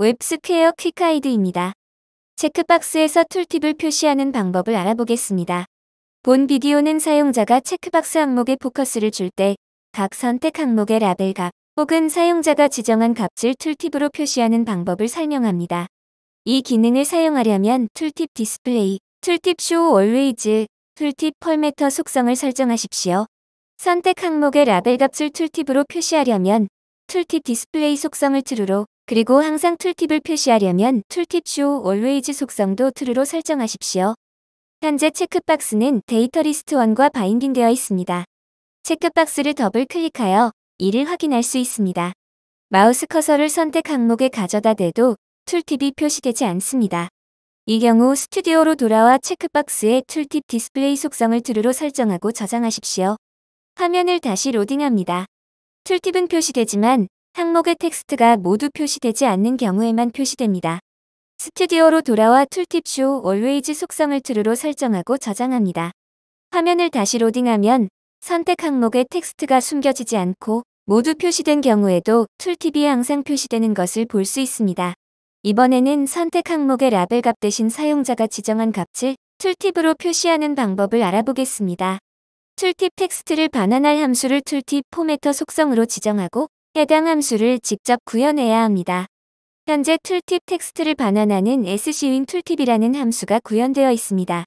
웹스퀘어 quick guide입니다. checkbox에서 tooltip을 표시하는 방법을 알아보겠습니다. 본 비디오는 사용자가 checkbox 항목에 포커스를 줄 때 각 선택 항목의 라벨 값 혹은 사용자가 지정한 값을 tooltip으로 표시하는 방법을 설명합니다. 이 기능을 사용하려면 tooltip display, tooltip show always, tooltip formatter 속성을 설정하십시오. 선택 항목의 라벨 값을 tooltip으로 표시하려면 툴팁 디스플레이 속성을 true로 그리고 항상 툴팁을 표시하려면 tooltip show always 속성도 true로 설정하십시오. 현재 checkbox는 데이터 리스트 1과 바인딩되어 있습니다. checkbox를 더블 클릭하여 이를 확인할 수 있습니다. 마우스 커서를 선택 항목에 가져다 대도 tooltip이 표시되지 않습니다. 이 경우 스튜디오로 돌아와 checkbox의 tooltip display 속성을 true로 설정하고 저장하십시오. 화면을 다시 로딩합니다. tooltip은 표시되지만 항목의 텍스트가 모두 표시되지 않는 경우에만 표시됩니다. 스튜디오로 돌아와 tooltipShowAlways 속성을 true로 설정하고 저장합니다. 화면을 다시 로딩하면 선택 항목의 텍스트가 숨겨지지 않고 모두 표시된 경우에도 tooltip이 항상 표시되는 것을 볼 수 있습니다. 이번에는 선택 항목의 라벨 값 대신 사용자가 지정한 값을 tooltip으로 표시하는 방법을 알아보겠습니다. tooltip 텍스트를 반환할 함수를 tooltipFormatter 속성으로 지정하고 해당 함수를 직접 구현해야 합니다. 현재 tooltip 텍스트를 반환하는 scwin 툴팁이라는 함수가 구현되어 있습니다.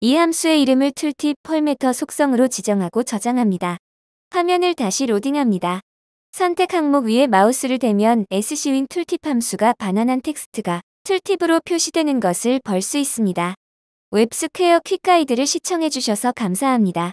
이 함수의 이름을 tooltipFormatter 속성으로 지정하고 저장합니다. 화면을 다시 로딩합니다. 선택 항목 위에 마우스를 대면 scwin tooltip 함수가 반환한 텍스트가 tooltip으로 표시되는 것을 볼 수 있습니다. 웹스퀘어 퀵가이드를 시청해주셔서 감사합니다.